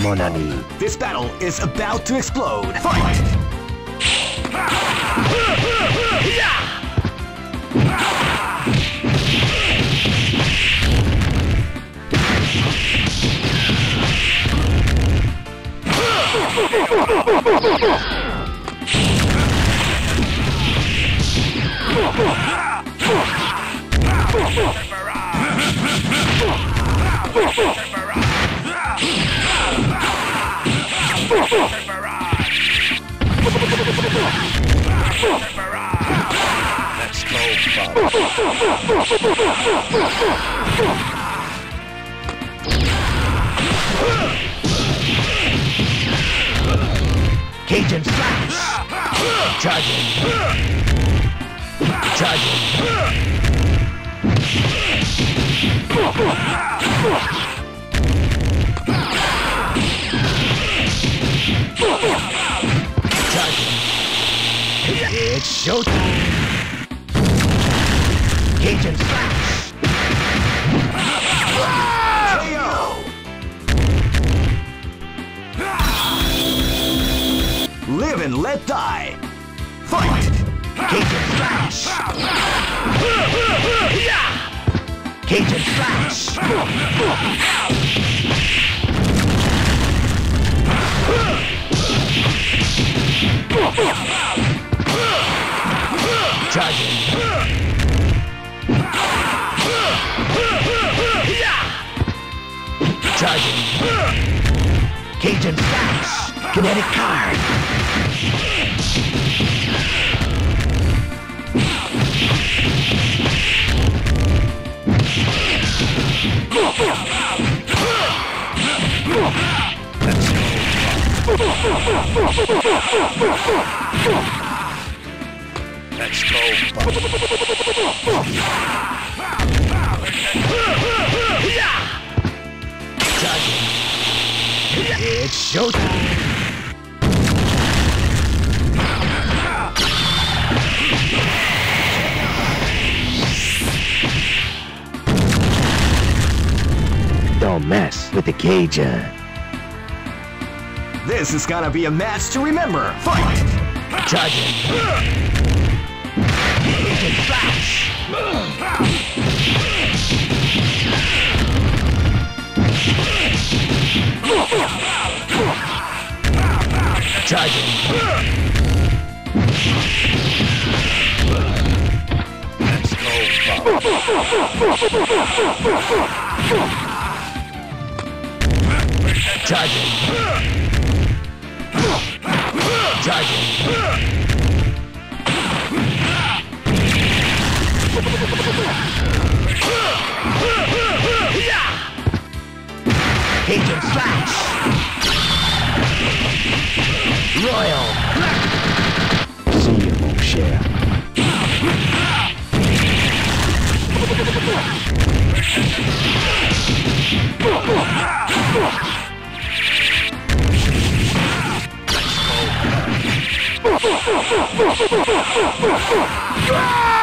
mal, mon ami. This battle is about to explode. Fight! Let's go, Cajun slash! Charging! Charging! Showtime! Cajun slash! Live and let die. Fight! Cajun slash! Cajun slash! Charging! Charging! Cajun slash! Kinetic card! Let's go, Bob. Charging! It's showtime! Don't mess with the Cajun. This is gonna be a match to remember. Fight! Flash! Charging! Charging! Cajun! Royal Black! See you, mon cher. Ah!